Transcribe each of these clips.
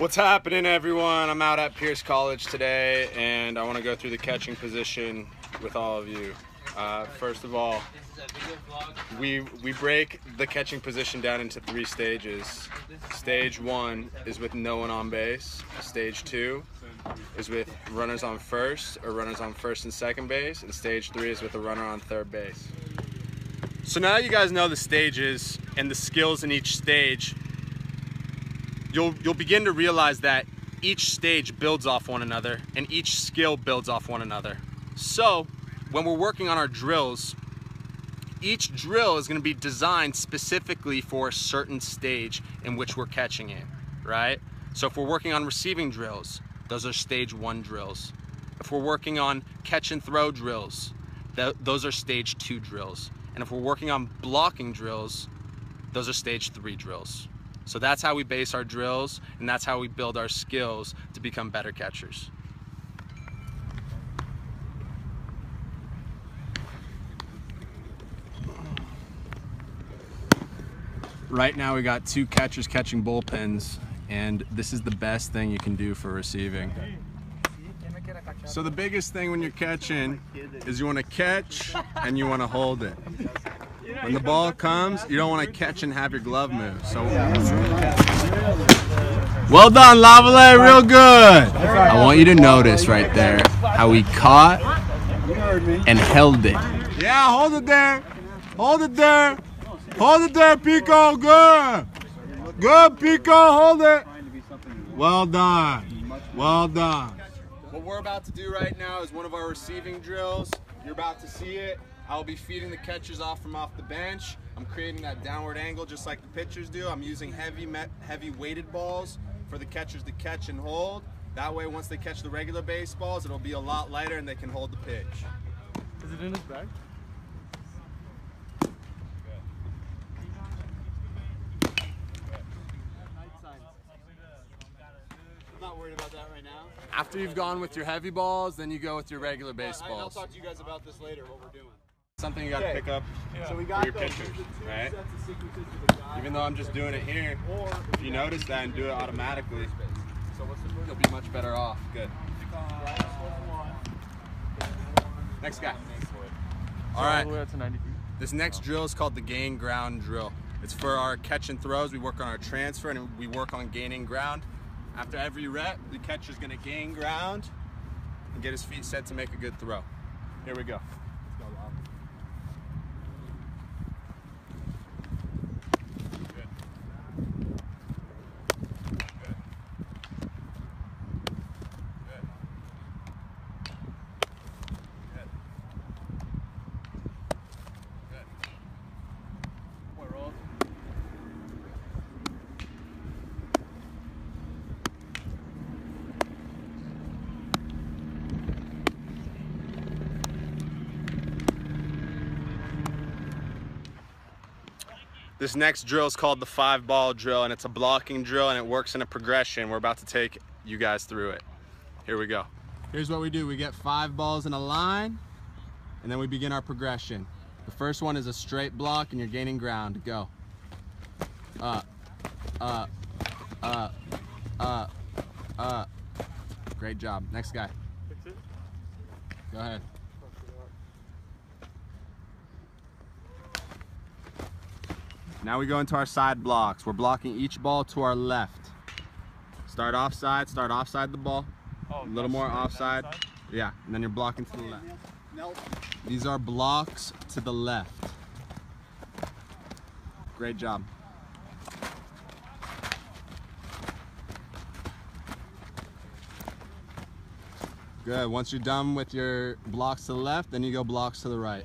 What's happening, everyone? I'm out at Pierce College today, and I want to go through the catching position with all of you. Uh, first of all, we we break the catching position down into three stages. Stage one is with no one on base. Stage two is with runners on first or runners on first and second base, and stage three is with a runner on third base. So now you guys know the stages and the skills in each stage you'll you'll begin to realize that each stage builds off one another and each skill builds off one another. So, when we're working on our drills, each drill is going to be designed specifically for a certain stage in which we're catching it, right? So if we're working on receiving drills, those are stage 1 drills. If we're working on catch and throw drills, th those are stage 2 drills. And if we're working on blocking drills, those are stage 3 drills. So that's how we base our drills and that's how we build our skills to become better catchers. Right now we got two catchers catching bullpens and this is the best thing you can do for receiving. So the biggest thing when you're catching is you want to catch and you want to hold it. When the ball comes, you don't want to catch and have your glove move. So, well done, Lavale, real good. I want you to notice right there how he caught and held it. Yeah, hold it there. Hold it there. Hold it there, Pico. Good. Good, Pico. Hold it. Well done. Well done. What we're about to do right now is one of our receiving drills. You're about to see it. I'll be feeding the catchers off from off the bench. I'm creating that downward angle just like the pitchers do. I'm using heavy, heavy weighted balls for the catchers to catch and hold. That way, once they catch the regular baseballs, it'll be a lot lighter and they can hold the pitch. Is it in his bag? not worried about that right now. After you've gone with your heavy balls, then you go with your regular baseballs. I'll talk to you guys about this later, what we're doing. Something you got to okay. pick up yeah. so we got for your pitchers, right? Even though I'm just doing it here, if you notice that and do it automatically, you'll be much better off. Good. Next guy. All right. This next drill is called the gain ground drill. It's for our catch and throws. We work on our transfer and we work on gaining ground. After every rep, the catcher's gonna gain ground and get his feet set to make a good throw. Here we go. This next drill is called the five ball drill and it's a blocking drill and it works in a progression. We're about to take you guys through it. Here we go. Here's what we do. We get five balls in a line and then we begin our progression. The first one is a straight block and you're gaining ground. Go. Up, up, up, up, up. Great job. Next guy. Go ahead. Now we go into our side blocks. We're blocking each ball to our left. Start offside, start offside the ball. Oh, a little more offside. Yeah, and then you're blocking to the left. These are blocks to the left. Great job. Good, once you're done with your blocks to the left, then you go blocks to the right.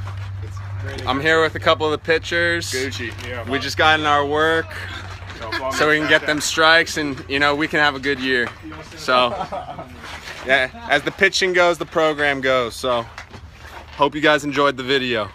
I'm here with a couple of the pitchers. Gucci. Yeah. We just got in our work so we can get them strikes and you know we can have a good year. So yeah, as the pitching goes, the program goes. So hope you guys enjoyed the video.